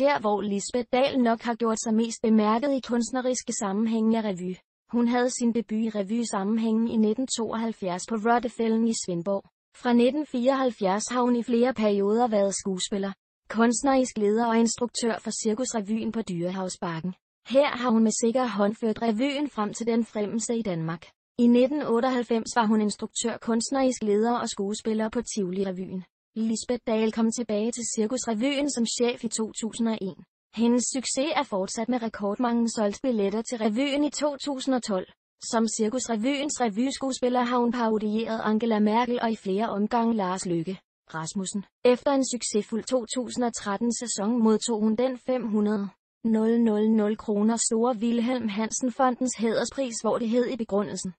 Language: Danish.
Der hvor Lisbeth Dahl nok har gjort sig mest bemærket i kunstneriske sammenhænge er revy. Hun havde sin debut i revy-sammenhængen i 1972 på Rottefælden i Svendborg. Fra 1974 har hun i flere perioder været skuespiller, kunstnerisk leder og instruktør for Cirkusrevyen på Dyrehavsbakken. Her har hun med sikker hånd ført revyen frem til den fremmeste i Danmark. I 1998 var hun instruktør, kunstnerisk leder og skuespiller på Tivoli-revyen. Lisbeth Dahl kom tilbage til Cirkusrevyen som chef i 2001. Hendes succes er fortsat med rekordmange solgte billetter til revyen i 2012. Som Cirkusrevyens revyskuespiller har hun parodieret Angela Merkel og i flere omgange Lars Lykke. Rasmussen. Efter en succesfuld 2013-sæson modtog hun den 500 000 kroner store Wilhelm Hansen Fondens hæderspris, hvor det hed i begrundelsen.